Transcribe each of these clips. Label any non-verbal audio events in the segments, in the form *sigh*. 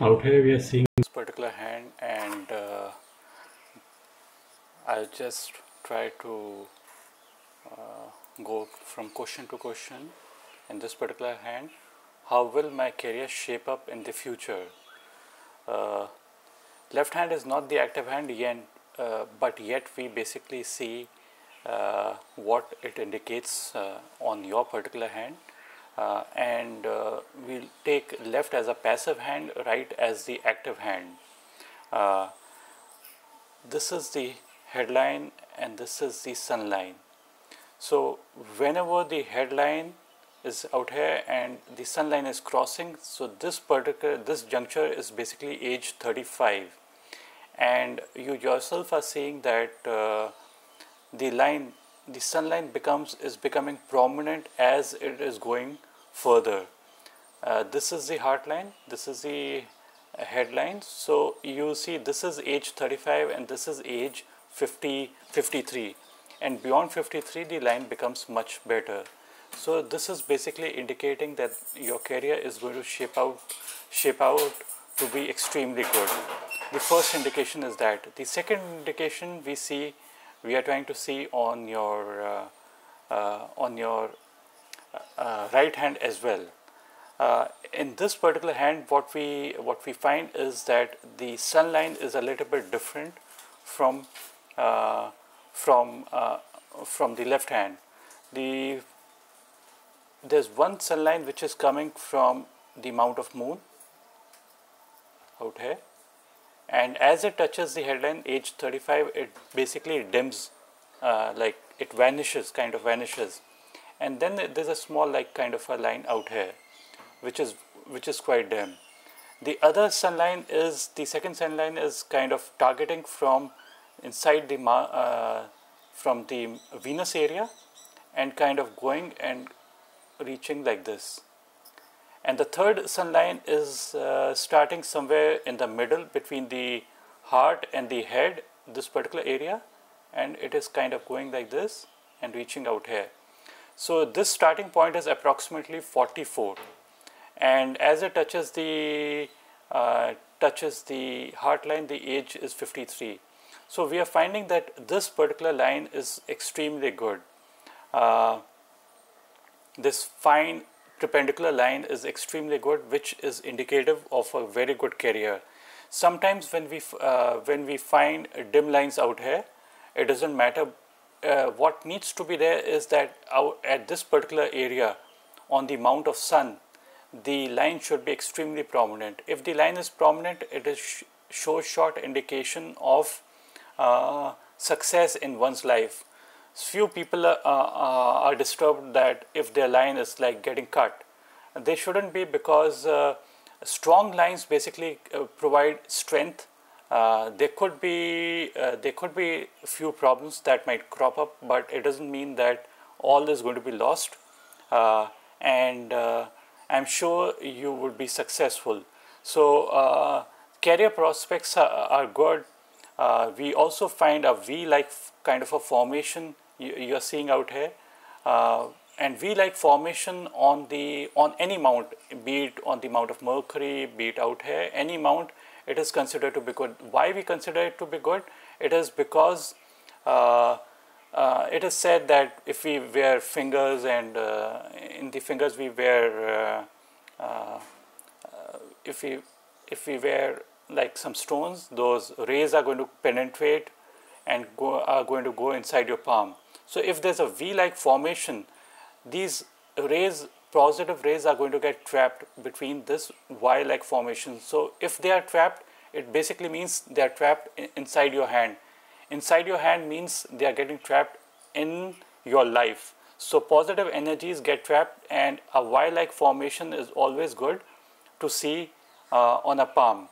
out here we are seeing this particular hand and uh, I'll just try to uh, go from question to question in this particular hand. How will my career shape up in the future? Uh, left hand is not the active hand yet uh, but yet we basically see uh, what it indicates uh, on your particular hand uh, and uh, we'll take left as a passive hand, right as the active hand. Uh, this is the headline and this is the sun line. So whenever the headline is out here and the sun line is crossing, so this particular this juncture is basically age 35, and you yourself are seeing that uh, the line the sun line becomes is becoming prominent as it is going further. Uh, this is the heart line, this is the headline. So you see this is age 35 and this is age 50, 53 and beyond 53 the line becomes much better. So this is basically indicating that your career is going to shape out, shape out to be extremely good. The first indication is that. The second indication we see, we are trying to see on your uh, uh, on your right hand as well. Uh, in this particular hand, what we what we find is that the sun line is a little bit different from uh, from from the left hand. The there's one sun line which is coming from the mount of moon out here and as it touches the headline age 35 it basically dims uh, like it vanishes kind of vanishes and then there's a small like kind of a line out here which is which is quite dim. The other sun line is the second sun line is kind of targeting from inside the uh, from the venus area and kind of going and reaching like this. And the third sun line is uh, starting somewhere in the middle between the heart and the head this particular area. And it is kind of going like this and reaching out here so this starting point is approximately 44 and as it touches the uh, touches the heart line the age is 53. So we are finding that this particular line is extremely good. Uh, this fine perpendicular line is extremely good which is indicative of a very good carrier. Sometimes when we, uh, when we find dim lines out here, it doesn't matter uh, what needs to be there is that our, at this particular area on the mount of sun, the line should be extremely prominent. If the line is prominent, it is sh shows short indication of uh, success in one's life. Few people uh, uh, are disturbed that if their line is like getting cut, they shouldn't be because uh, strong lines basically uh, provide strength uh, there could be uh, there could be few problems that might crop up, but it doesn't mean that all is going to be lost. Uh, and uh, I'm sure you would be successful. So uh, career prospects are, are good. we also find a V-like kind of a formation you, are seeing out here and V-like formation on the on any mount, be it on the mount of Mercury, be it out here, any mount it is considered to be good. Why we consider it to be good? It is because uh, uh, it is said that if we wear fingers and uh, in the fingers we wear, uh, uh, if we if we wear like some stones, those rays are going to penetrate and go, are going to go inside your palm. So if there's a V-like formation, these rays positive rays are going to get trapped between this Y-like formation. So if they are trapped, it basically means they are trapped inside your hand. Inside your hand means they are getting trapped in your life. So positive energies get trapped and a Y-like formation is always good to see uh, on a palm.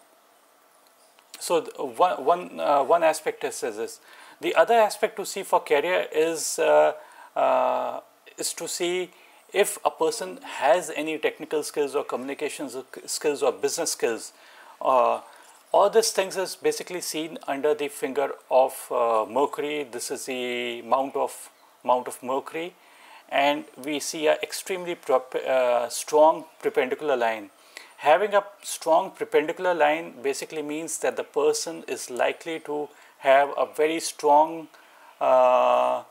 So one, one, uh, one aspect is this. The other aspect to see for career is, uh, uh is to see if a person has any technical skills or communications skills or business skills, uh, all these things is basically seen under the finger of uh, Mercury. This is the mount of mount of Mercury, and we see a extremely uh, strong perpendicular line having a strong perpendicular line basically means that the person is likely to have a very strong uh,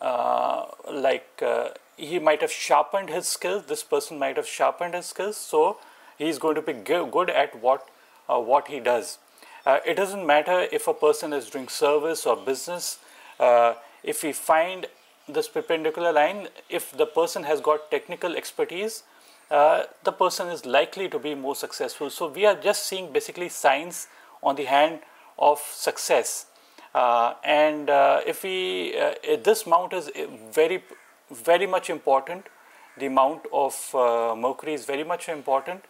uh, like uh, he might have sharpened his skills this person might have sharpened his skills so he is going to be good at what uh, what he does. Uh, it doesn't matter if a person is doing service or business uh, if we find this perpendicular line if the person has got technical expertise uh, the person is likely to be more successful. So we are just seeing basically signs on the hand of success. Uh, and uh, if we this mount is very very much important. The amount of uh, mercury is very much important.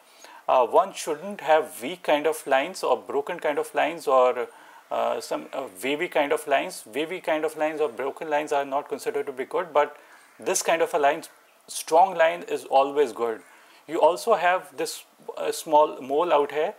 Uh, one shouldn't have weak kind of lines or broken kind of lines or uh, some wavy kind of lines. Wavy kind of lines or broken lines are not considered to be good but this kind of a line strong line is always good. You also have this small mole out here.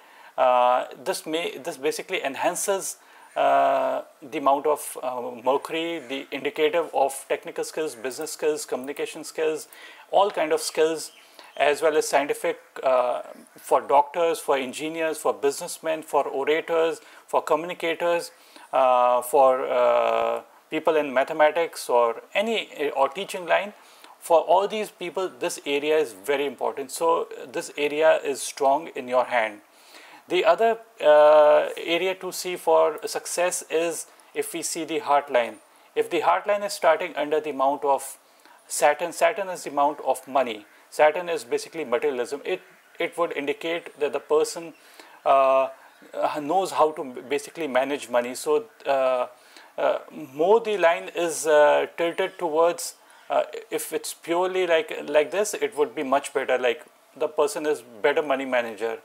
This may this basically enhances uh, the amount of uh, mercury, the indicative of technical skills, business skills, communication skills, all kind of skills, as well as scientific uh, for doctors, for engineers, for businessmen, for orators, for communicators, uh, for uh, people in mathematics or any or teaching line. For all these people, this area is very important. So this area is strong in your hand. The other uh, area to see for success is if we see the heart line. If the heart line is starting under the amount of Saturn, Saturn is the amount of money. Saturn is basically materialism. It, it would indicate that the person uh, knows how to basically manage money. So uh, uh, more the line is uh, tilted towards, uh, if it's purely like, like this, it would be much better. Like the person is better money manager.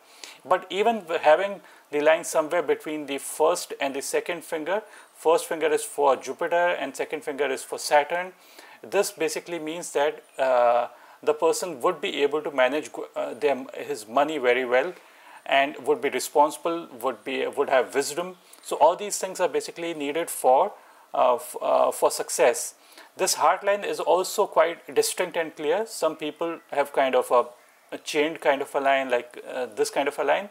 But even having the line somewhere between the first and the second finger, first finger is for Jupiter and second finger is for Saturn. This basically means that uh, the person would be able to manage uh, them, his money very well and would be responsible, would, be, would have wisdom. So all these things are basically needed for, uh, uh for success. This heart line is also quite distinct and clear. Some people have kind of a a chained kind of a line like uh, this kind of a line.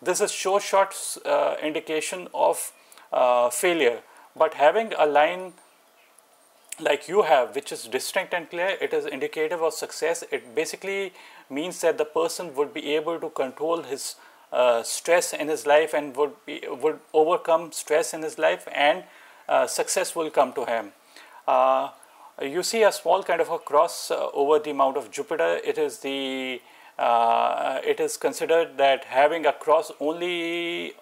This is sure shot uh, indication of uh, failure. But having a line like you have, which is distinct and clear, it is indicative of success. It basically means that the person would be able to control his uh, stress in his life and would be, would overcome stress in his life, and uh, success will come to him. Uh, you see a small kind of a cross over the mount of Jupiter. It is the uh, it is considered that having a cross only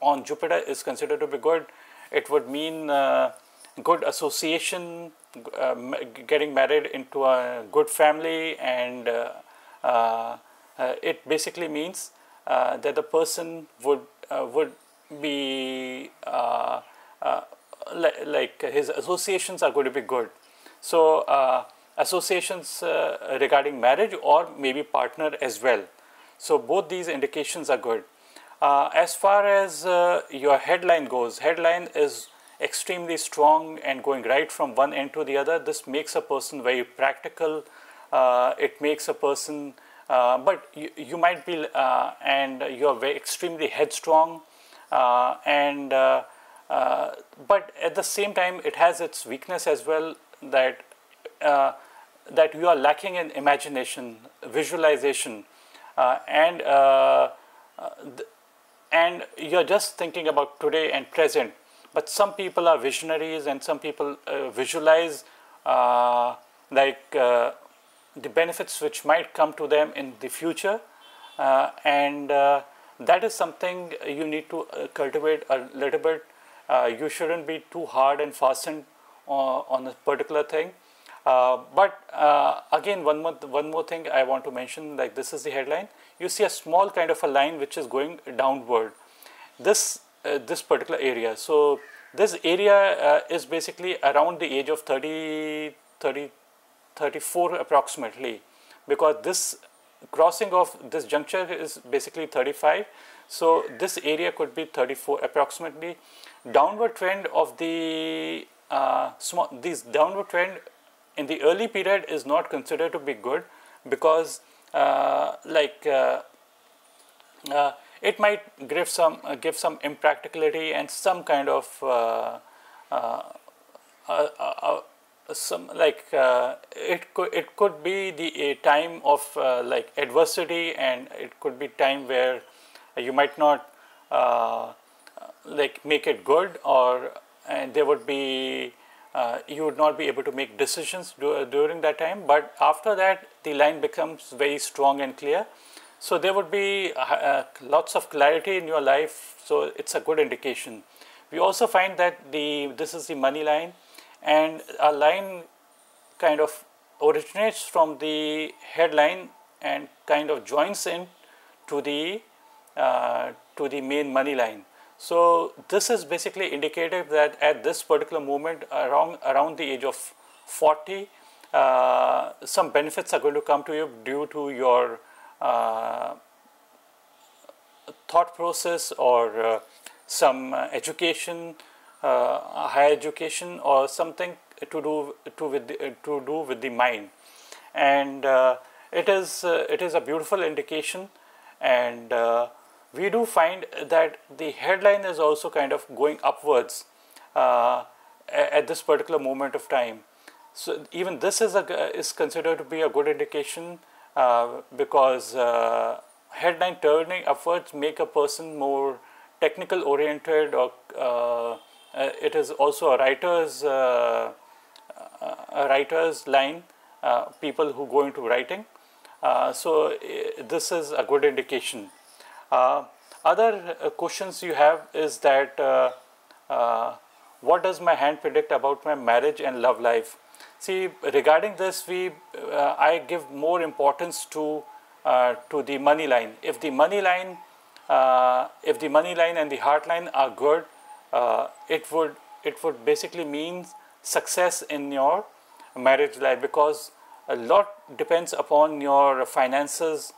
on Jupiter is considered to be good. It would mean uh, good association, uh, getting married into a good family, and uh, uh, uh, it basically means that the person would would be like his associations are going to be good. So associations uh, regarding marriage or maybe partner as well. So both these indications are good. Uh, as far as uh, your headline goes, headline is extremely strong and going right from one end to the other. This makes a person very practical. Uh, it makes a person, uh, but you, you, might be, uh, and you are very extremely headstrong, and but at the same time, it has its weakness as well that that you are lacking in imagination, visualization, uh, and uh, uh and you're just thinking about today and present. But some people are visionaries, and some people uh, visualize uh, like the benefits which might come to them in the future, and that is something you need to cultivate a little bit. you shouldn't be too hard and fastened on a particular thing uh, but uh, again, one more, one more thing I want to mention, like this is the headline. You see a small kind of a line which is going downward. This, uh, this particular area. So this area uh, is basically around the age of 30, 30, 34 approximately, because this crossing of this juncture is basically 35. So this area could be 34 approximately. Downward trend of the uh, small, this downward trend in the early period is not considered to be good because uh, like uh, uh, it might give some uh, give some impracticality and some kind of uh, uh, some like it could it could be the time of like adversity and it could be time where you might not like make it good or and there would be uh, you would not be able to make decisions do, during that time but after that the line becomes very strong and clear. So there would be uh, uh, lots of clarity in your life so it's a good indication. We also find that the this is the money line and a line kind of originates from the headline and kind of joins in to the uh, to the main money line so this is basically indicative that at this particular moment around, around the age of 40, uh, some benefits are going to come to you due to your uh, thought process or uh, some education, uh, higher education or something to do to with the, to do with the mind, and uh, it is uh, it is a beautiful indication and we do find that the headline is also kind of going upwards uh, at this particular moment of time. So even this is a is considered to be a good indication uh, because uh, headline turning upwards make a person more technical oriented or uh, uh, it is also a writer's uh, a writer's line people who go into writing. so this is a good indication. Uh, other uh, questions you have is that uh, what does my hand predict about my marriage and love life? See, regarding this, we I give more importance to to the money line. If the money line if the money line and the heart line are good, it would it would basically mean success in your marriage life because a lot depends upon your finances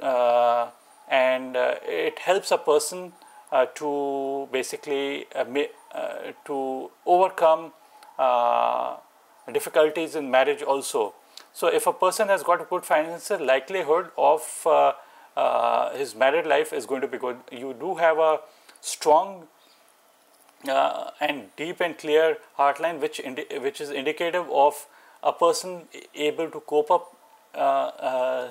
uh, and uh, it helps a person uh, to basically uh, to overcome difficulties in marriage also. So if a person has got a good finances, likelihood of uh, his married life is going to be good. You do have a strong uh, and deep and clear heartline, which which is indicative of a person able to cope up uh,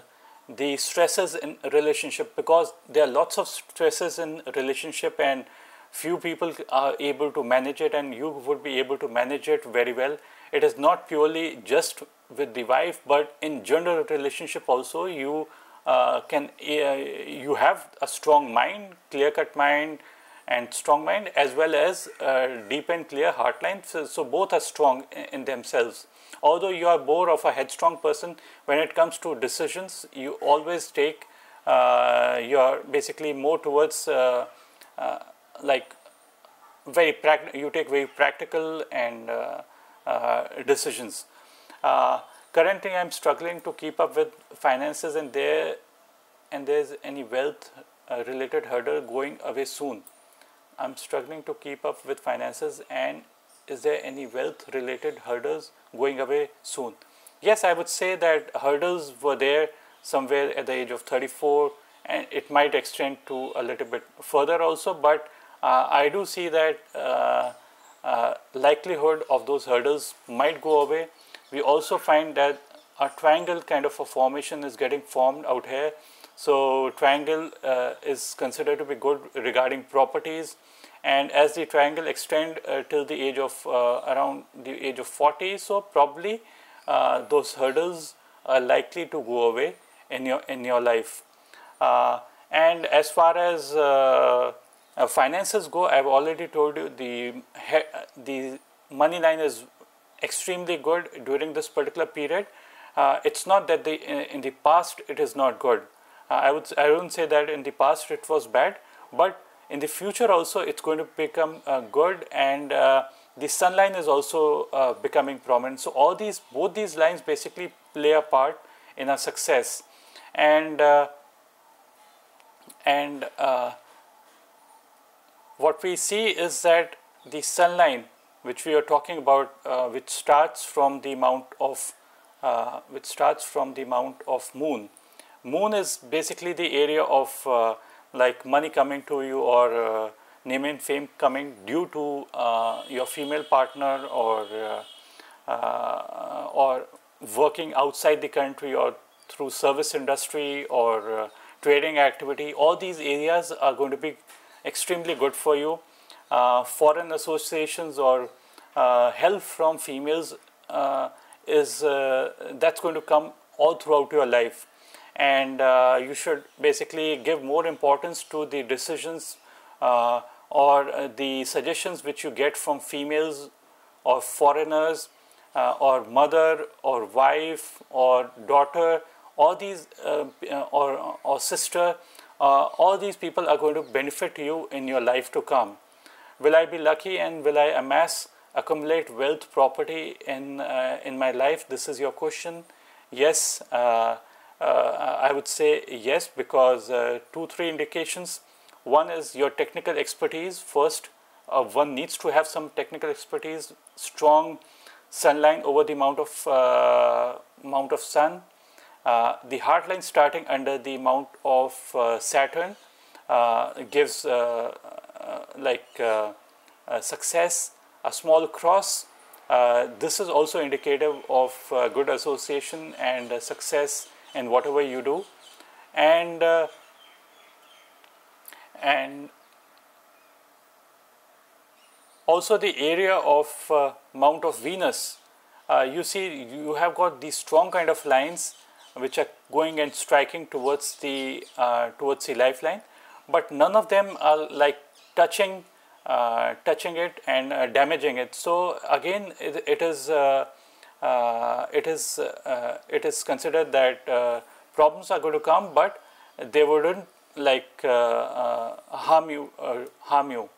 the stresses in relationship because there are lots of stresses in relationship and few people are able to manage it and you would be able to manage it very well. It is not purely just with the wife but in general relationship also you uh, can uh, you have a strong mind clear cut mind and strong mind as well as uh, deep and clear heartline so, so both are strong in, in themselves although you are more of a headstrong person when it comes to decisions you always take uh, you are basically more towards uh, uh, like very you take very practical and uh, uh, decisions. Uh, currently i'm struggling to keep up with finances and there and there's any wealth related hurdle going away soon. I'm struggling to keep up with finances and is there any wealth related hurdles going away soon? Yes, I would say that hurdles were there somewhere at the age of 34 and it might extend to a little bit further also, but uh, I do see that uh, uh, likelihood of those hurdles might go away. We also find that a triangle kind of a formation is getting formed out here. So triangle uh, is considered to be good regarding properties and as the triangle extend uh, till the age of uh, around the age of 40 so probably uh, those hurdles are likely to go away in your in your life. Uh, and as far as uh, uh, finances go i've already told you the the money line is extremely good during this particular period. It's not that the in, the past it is not good. I would i wouldn't say that in the past it was bad but in the future also it's going to become uh, good and uh, the sun line is also uh, becoming prominent. So all these, both these lines basically play a part in our success and uh, and uh, what we see is that the sun line which we are talking about uh, which starts from the mount of which starts from the mount of moon moon is basically the area of like money coming to you or uh, name and fame coming due to uh, your female partner or uh, uh, or working outside the country or through service industry or uh, trading activity all these areas are going to be extremely good for you. Foreign associations or help from females is that's going to come all throughout your life and uh, you should basically give more importance to the decisions uh, or uh, the suggestions which you get from females or foreigners uh, or mother or wife or daughter all these uh, uh, or, or sister all these people are going to benefit you in your life to come. Will i be lucky and will i amass accumulate wealth property in in my life? This is your question. Yes uh, I would say yes because uh, two, three indications. One is your technical expertise. First, uh, one needs to have some technical expertise, strong sun line over the amount of uh, amount of sun. Uh, the heart line starting under the amount of uh, Saturn gives like success. A small cross. this is also indicative of good association and success in whatever you do. And uh, and also the area of uh, mount of Venus uh, you see you have got these strong kind of lines which are going and striking towards the uh, towards the lifeline. But none of them are like touching uh, touching it and uh, damaging it. So again it, it is it is uh, it is considered that uh, problems are going to come, but they wouldn't like harm you harm you.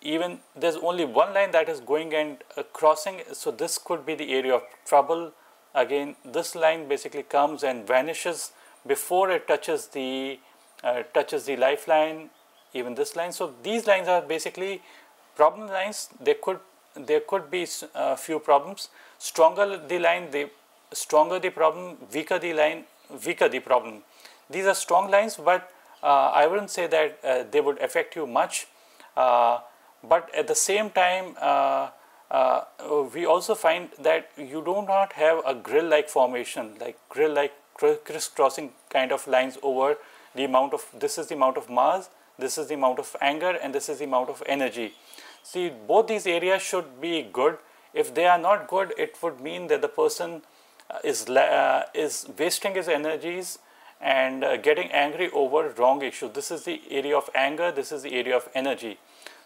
even there's only one line that is going and crossing, so this could be the area of trouble. Again, this line basically comes and vanishes before it touches the uh, touches the lifeline even this line so these lines are basically problem lines they could there could be a uh, few problems. Stronger the line, the stronger the problem, weaker the line, weaker the problem. These are strong lines, but uh, I wouldn't say that uh, they would affect you much. Uh, but at the same time, uh, uh, we also find that you do not have a grill-like formation, like grill-like crisscrossing kind of lines over the amount of, this is the amount of Mars, this is the amount of anger, and this is the amount of energy. See, both these areas should be good. If they are not good, it would mean that the person uh, is, uh, is wasting his energies and uh, getting angry over wrong issues. This is the area of anger, this is the area of energy.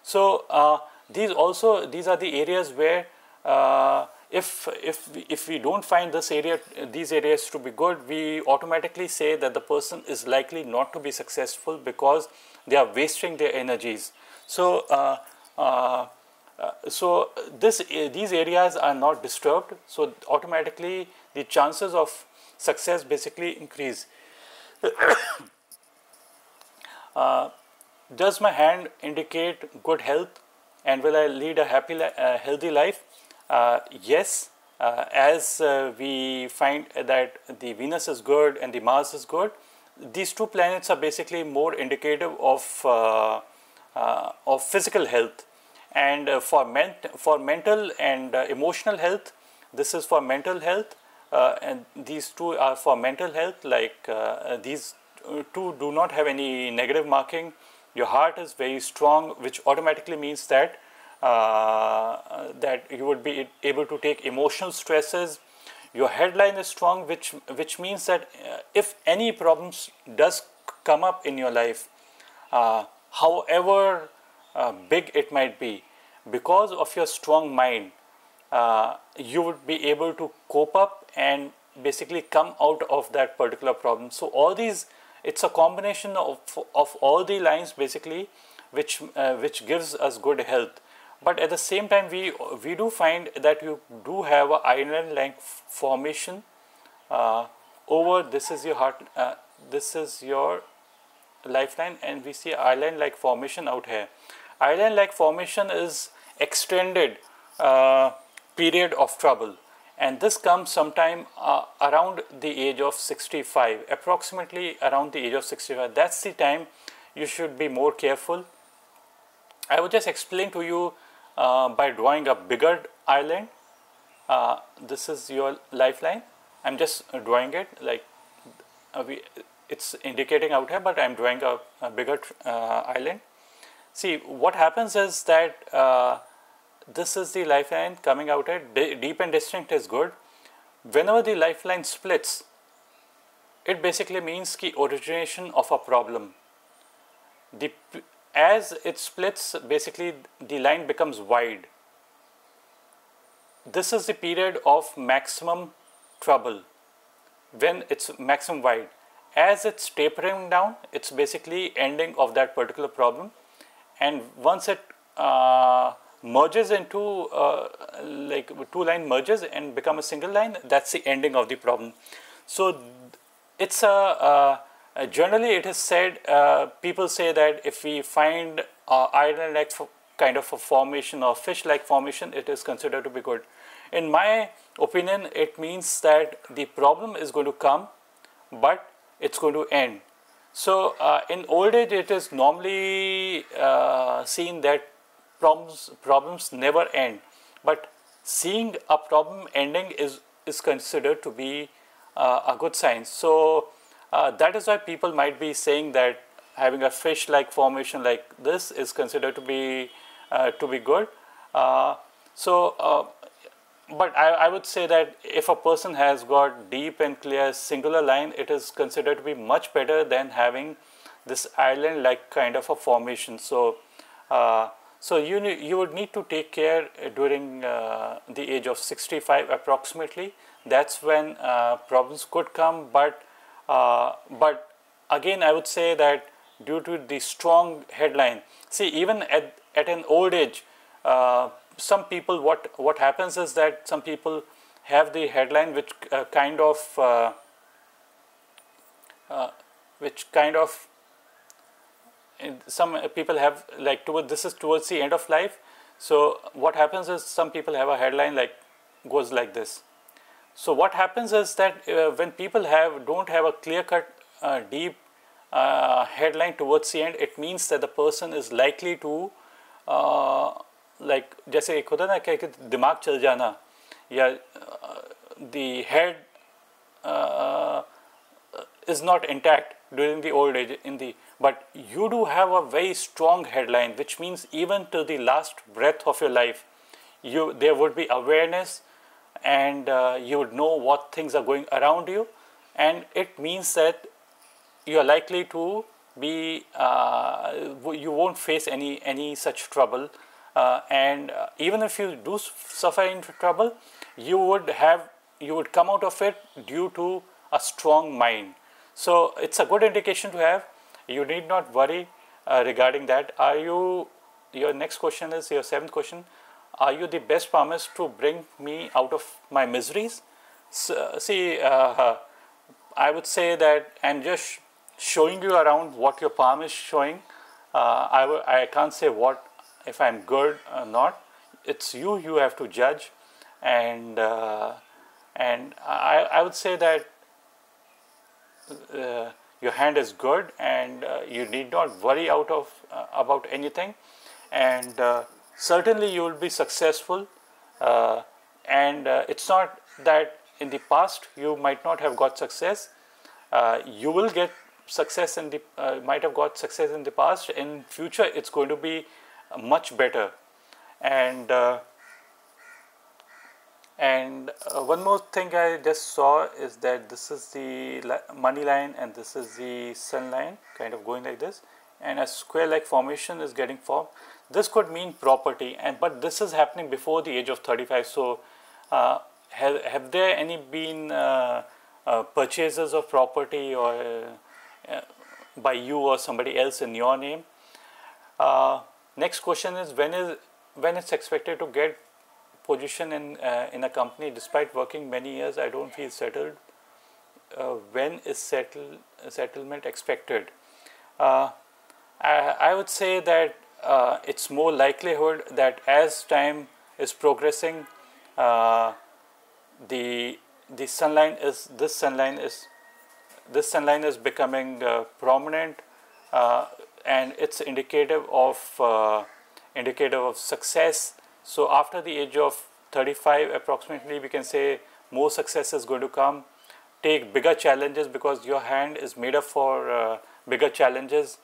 So, uh, these also, these are the areas where uh, if, if, if we don't find this area, these areas to be good, we automatically say that the person is likely not to be successful because they are wasting their energies. So, uh, so this uh, these areas are not disturbed. So automatically the chances of success basically increase. *coughs* Uh, does my hand indicate good health and will i lead a happy uh, healthy life? Uh, yes as we find that the venus is good and the mars is good these two planets are basically more indicative of uh, of physical health and uh, for, ment for mental and uh, emotional health this is for mental health and these two are for mental health like these two do not have any negative marking. Your heart is very strong which automatically means that uh, that you would be able to take emotional stresses. Your headline is strong which which means that uh, if any problems does come up in your life uh, however uh, big it might be, because of your strong mind, uh, you would be able to cope up and basically come out of that particular problem. So all these, it's a combination of, of all the lines basically, which, uh, which gives us good health. But at the same time, we, we do find that you do have a island-like formation uh, over, this is your heart, uh, this is your lifeline and we see island like formation out here. Island like formation is extended uh, period of trouble. And this comes sometime uh, around the age of 65 approximately around the age of 65 that's the time you should be more careful. I will just explain to you uh, by drawing a bigger island. Uh, this is your lifeline. I'm just drawing it like uh, we, it's indicating out here but i'm drawing a, a bigger uh, island see what happens is that uh, this is the lifeline coming out at deep and distinct is good. Whenever the lifeline splits, it basically means the origination of a problem. The, as it splits, basically the line becomes wide. This is the period of maximum trouble when it's maximum wide. As it's tapering down, it's basically ending of that particular problem. And once it uh, merges into uh, like two line merges and become a single line that's the ending of the problem so it's a generally it is said uh, people say that if we find uh, island like kind of a formation or fish like formation it is considered to be good in my opinion it means that the problem is going to come but it's going to end so uh, in old age it is normally uh, seen that problems, problems never end. But seeing a problem ending is, is considered to be uh, a good sign. So uh, that is why people might be saying that having a fish-like formation like this is considered to be uh, to be good. Uh, so, but I, I, would say that if a person has got deep and clear singular line, it is considered to be much better than having this island-like kind of a formation. So, uh, so you, you would need to take care during uh, the age of 65 approximately. That's when uh, problems could come, but uh, but again I would say that due to the strong headline, see even at, at an old age, uh, some people what what happens is that some people have the headline which uh, kind of uh, which kind of some people have like toward this is towards the end of life. So what happens is some people have a headline like goes like this. So what happens is that uh, when people have don't have a clear cut uh, deep uh, headline towards the end it means that the person is likely to uh, like जैसे एक होता ना क्या कि दिमाग चल जाना या the head uh, is not intact during the old age in the but you do have a very strong headline which means even to the last breath of your life you there would be awareness and uh, you would know what things are going around you and it means that you are likely to be uh, you won't face any any such trouble uh, and uh, even if you do suffer into trouble you would have you would come out of it due to a strong mind so it's a good indication to have you need not worry uh, regarding that. Are you, your next question is your seventh question, are you the best palmist to bring me out of my miseries? So, see, uh, I would say that I'm just showing you around what your palm is showing. Uh, I, I can't say what if I'm good or not. It's you you have to judge, and uh, and I, I would say that uh, your hand is good and uh, you need not worry out of uh, about anything. And uh, certainly you will be successful uh, and it's not that in the past you might not have got success. You will get success in the might have got success in the past. In future it's going to be much better and and uh, one more thing I just saw is that this is the money line and this is the sun line kind of going like this and a square like formation is getting formed. This could mean property and but this is happening before the age of 35. So uh, have, have there any been uh, uh purchases of property or uh, by you or somebody else in your name? Next question is when is when it's expected to get position in, uh, in a company despite working many years I don't feel settled. Uh, when is settle, settlement expected? Uh, I, I, would say that uh, it's more likelihood that as time is progressing uh, the the sun line is this sun line is this sun line is becoming uh, prominent and it's indicative of uh, indicative of success. So after the age of 35 approximately we can say more success is going to come. Take bigger challenges because your hand is made up for uh, bigger challenges.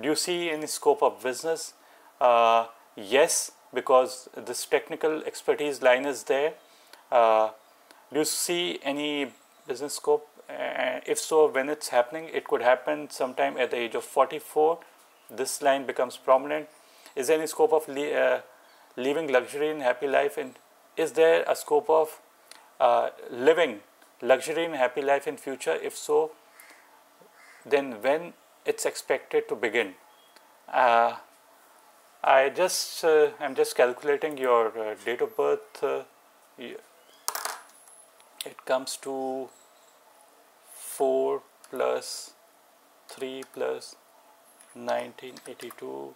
Do you see any scope of business? Uh, yes, because this technical expertise line is there. Uh, do you see any business scope? If so, when it's happening, it could happen sometime at the age of 44. This line becomes prominent. Is there any scope of uh, living luxury and happy life? And is there a scope of uh, living luxury and happy life in future? If so, then when it's expected to begin? Uh, I just uh, I'm just calculating your uh, date of birth. Uh, it comes to 4 plus 3 plus 1982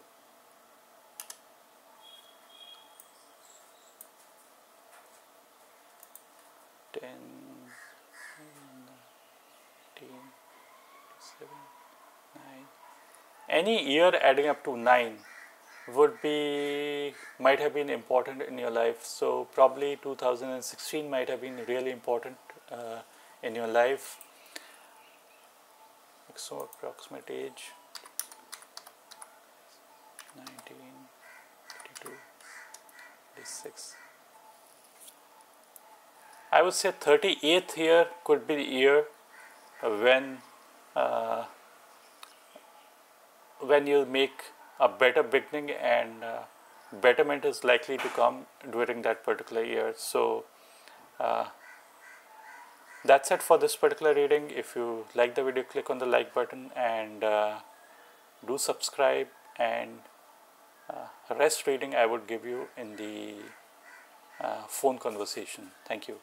10 19 7 9 any year adding up to 9 would be might have been important in your life. So probably 2016 might have been really important uh, in your life. So approximate age 19 82 86 I would say 38th year could be the year when uh, when you make a better beginning and uh, betterment is likely to come during that particular year. So uh, that's it for this particular reading. If you like the video, click on the like button and uh, do subscribe and rest reading I would give you in the uh, phone conversation. Thank you.